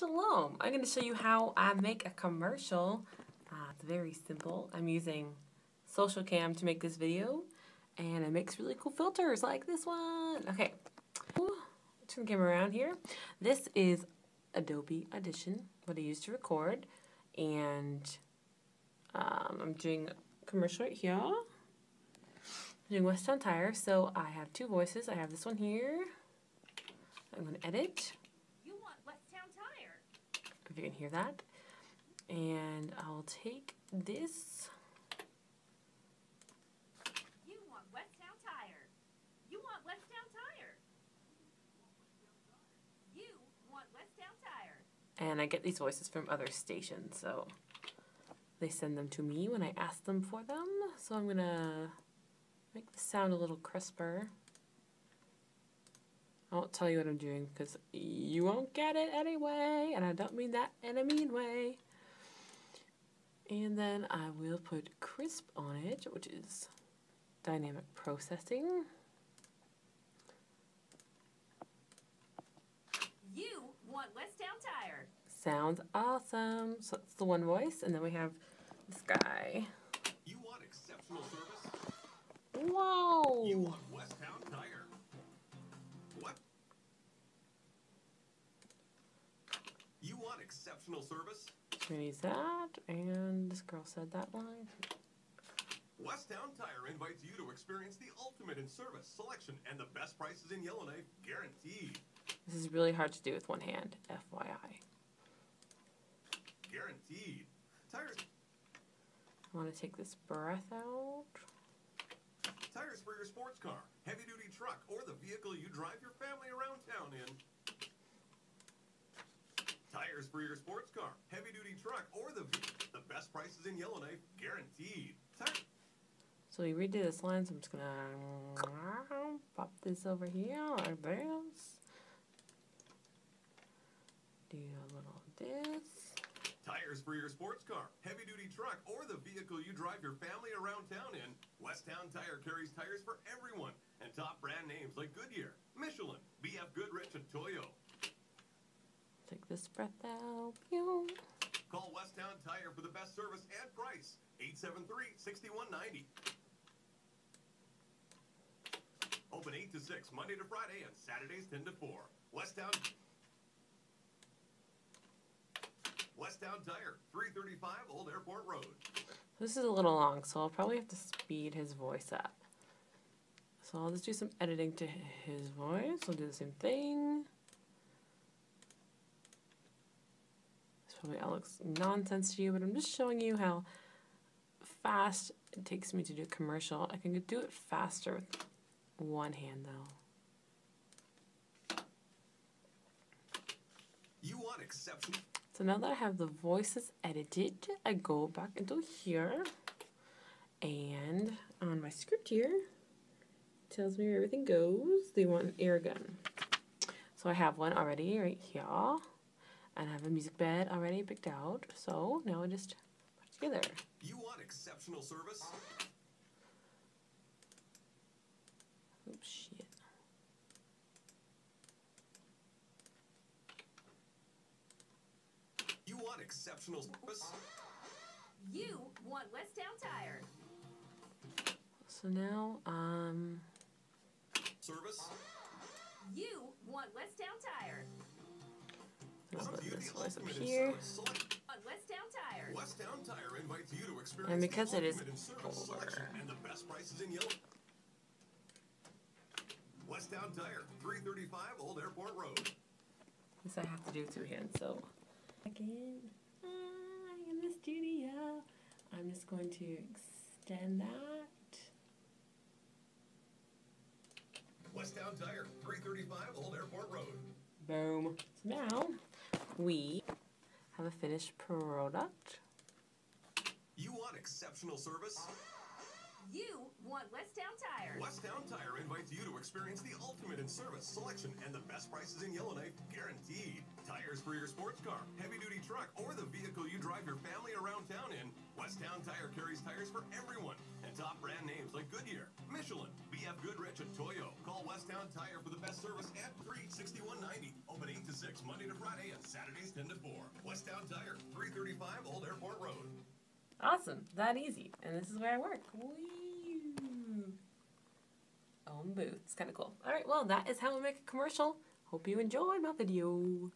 Shalom! I'm going to show you how I make a commercial. Uh, it's very simple. I'm using Socialcam to make this video and it makes really cool filters like this one. Okay, turn the camera around here. This is Adobe Audition, what I use to record and um, I'm doing a commercial right here. I'm doing Westtown Tire, so I have two voices. I have this one here. I'm going to edit you can hear that. And I'll take this. You want Westtown Tire. You want Westtown Tire. You want Westtown Tire. And I get these voices from other stations, so they send them to me when I ask them for them. So I'm gonna make the sound a little crisper. I won't tell you what I'm doing because you won't get it anyway, and I don't mean that in a mean way. And then I will put crisp on it, which is dynamic processing. You want Westtown Tire. Sounds awesome. So that's the one voice, and then we have this guy. You want exceptional service? Whoa! Exceptional service? So we use that, and this girl said that line. Westtown Tire invites you to experience the ultimate in service, selection, and the best prices in Yellowknife, guaranteed. This is really hard to do with one hand, FYI. Guaranteed. Tires, I want to take this breath out. tires for your sports car, heavy duty truck, or the vehicle you drive your family around town in. For your sports car, heavy duty truck, or the ve- the best prices in Yellowknife, guaranteed. So we redo this line, so I'm just gonna pop this over here like this. Do a little this. Tires for your sports car, heavy duty truck, or the vehicle you drive your family around town in. Westtown Tire carries tires for everyone and top brand names like Goodyear, Michelin, BF Goodrich, and Toyo. This breath out. Pew. Call Westtown Tire for the best service and price. 873-6190. Open 8 to 6, Monday to Friday, and Saturdays 10 to 4. Westtown Westtown Tire, 335 Old Airport Road. This is a little long, so I'll probably have to speed his voice up. So I'll just do some editing to his voice. I'll do the same thing. Probably all looks nonsense to you, but I'm just showing you how fast it takes me to do a commercial. I can do it faster with one hand though. You want exceptional So now that I have the voices edited, I go back into here and on my script here tells me where everything goes. They want an air gun. So I have one already right here and I have a music bed already picked out. So now I just put it together. You want exceptional service? Oops, shit. You want exceptional service? You want Westtown Tire. So now, um, Service? You want Westtown Tire. This the up here. service, select- On Westtown Tire. Westtown Tire invites you to experience And because it is ultimate in service, selection, older. and the best prices in yellow. Westtown Tire, 335 Old Airport Road. This I have to do two hands, so. Again, I'm in the studio. I'm just going to extend that. Westtown Tire, 335 Old Airport Road. Boom. So now we have a finished product. You want exceptional service? You want Westtown Tire. Westtown Tire invites you to experience the ultimate in service, selection, and the best prices in Yellowknife, guaranteed. Tires for your sports car, heavy duty truck, or the vehicle you drive your family around town in. Westtown Tire carries tires for everyone and top brand names like Goodyear, Michelin, BF Goodrich, and Toyo. Call Westtown Tire for the best service at 36190. Open Westtown Tire, 335 Old Airport Road. Awesome. That easy. And this is where I work. Whee! Own booth. It's kind of cool. All right. Well, that is how I make a commercial. Hope you enjoyed my video.